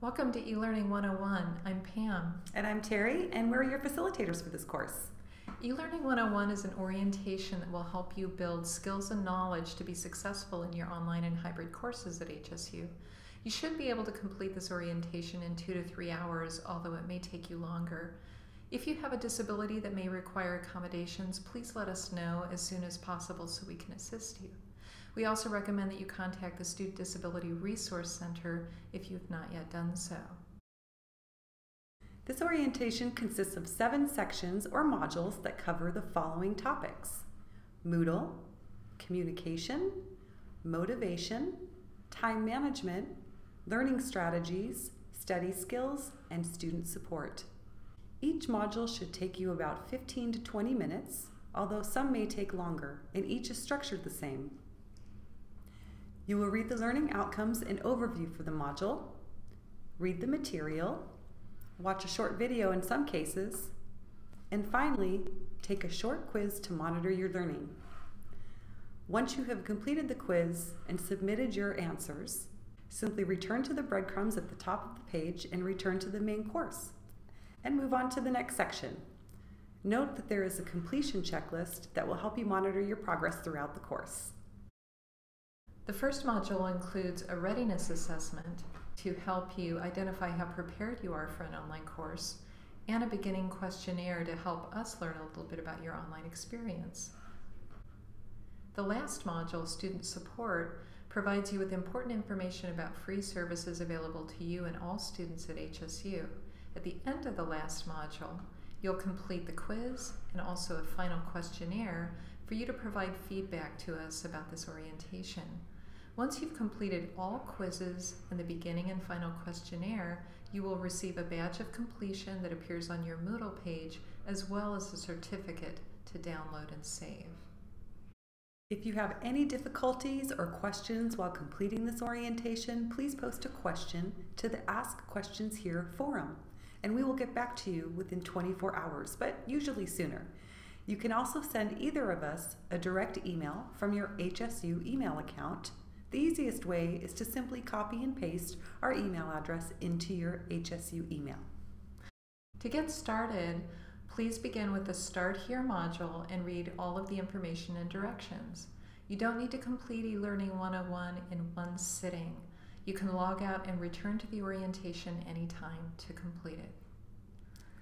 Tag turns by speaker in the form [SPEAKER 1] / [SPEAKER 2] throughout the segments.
[SPEAKER 1] Welcome to eLearning 101. I'm Pam.
[SPEAKER 2] And I'm Terry, and we're your facilitators for this course.
[SPEAKER 1] eLearning 101 is an orientation that will help you build skills and knowledge to be successful in your online and hybrid courses at HSU. You should be able to complete this orientation in two to three hours, although it may take you longer. If you have a disability that may require accommodations, please let us know as soon as possible so we can assist you. We also recommend that you contact the Student Disability Resource Center if you have not yet done so.
[SPEAKER 2] This orientation consists of seven sections or modules that cover the following topics Moodle, communication, motivation, time management, learning strategies, study skills, and student support. Each module should take you about 15 to 20 minutes, although some may take longer, and each is structured the same. You will read the learning outcomes and overview for the module, read the material, watch a short video in some cases, and finally, take a short quiz to monitor your learning. Once you have completed the quiz and submitted your answers, simply return to the breadcrumbs at the top of the page and return to the main course, and move on to the next section. Note that there is a completion checklist that will help you monitor your progress throughout the course.
[SPEAKER 1] The first module includes a readiness assessment to help you identify how prepared you are for an online course and a beginning questionnaire to help us learn a little bit about your online experience. The last module, Student Support, provides you with important information about free services available to you and all students at HSU. At the end of the last module, you'll complete the quiz and also a final questionnaire for you to provide feedback to us about this orientation. Once you've completed all quizzes and the beginning and final questionnaire, you will receive a badge of completion that appears on your Moodle page, as well as a certificate to download and save.
[SPEAKER 2] If you have any difficulties or questions while completing this orientation, please post a question to the Ask Questions Here forum, and we will get back to you within 24 hours, but usually sooner. You can also send either of us a direct email from your HSU email account the easiest way is to simply copy and paste our email address into your HSU email.
[SPEAKER 1] To get started, please begin with the Start Here module and read all of the information and directions. You don't need to complete eLearning 101 in one sitting. You can log out and return to the orientation anytime to complete it.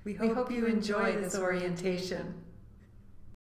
[SPEAKER 2] We hope, we hope you enjoy this orientation. orientation.